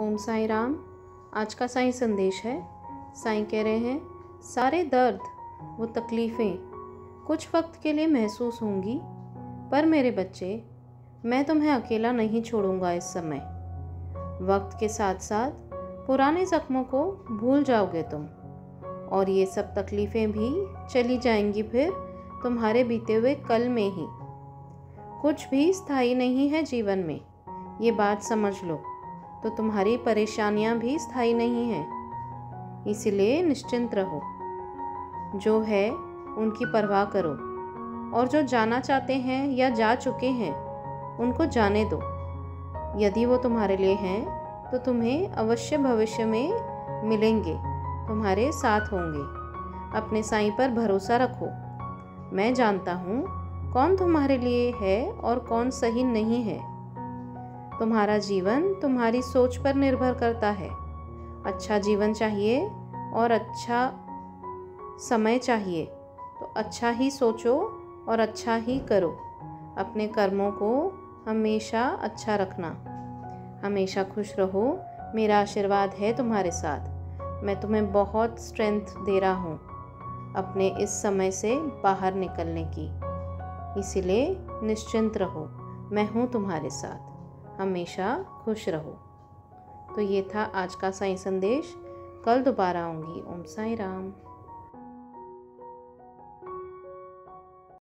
ओम साई राम। आज का साई संदेश है। साई कह रहे हैं, सारे दर्द वो तकलीफ़ें कुछ वक्त के लिए महसूस होंगी, पर मेरे बच्चे, मैं तुम्हें अकेला नहीं छोड़ूँगा इस समय। वक्त के साथ साथ पुराने ज़ख्मों को भूल जाओगे तुम, और ये सब तकलीफ़ें भी चली जाएँगी फिर तुम्हारे बीते हुए कल में ही। कुछ भी स्थायी नहीं है जीवन में, ये बात समझ लो। तो तुम्हारी परेशानियाँ भी स्थायी नहीं हैं। इसलिए निश्चिंत रहो। जो है, उनकी परवाह करो। और जो जाना चाहते हैं या जा चुके हैं, उनको जाने दो। यदि वो तुम्हारे लिए हैं तो तुम्हें अवश्य भविष्य में मिलेंगे। तुम्हारे साथ होंगे। अपने साईं पर भरोसा रखो। मैं जानता हूँ, कौन तुम्हारे लिए है और कौन सही नहीं है। तुम्हारा जीवन तुम्हारी सोच पर निर्भर करता है। अच्छा जीवन चाहिए और अच्छा समय चाहिए। तो अच्छा ही सोचो और अच्छा ही करो। अपने कर्मों को हमेशा अच्छा रखना। हमेशा खुश रहो। मेरा आशीर्वाद है तुम्हारे साथ। मैं तुम्हें बहुत स्ट्रेंथ दे रहा हूँ अपने इस समय से बाहर निकलने की। इसीलिए निश्चिंत रहो। मैं हूँ तुम्हारे साथ। हमेशा खुश रहो। तो ये था आज का साई संदेश। कल दोबारा आऊँगी। ओम साई राम।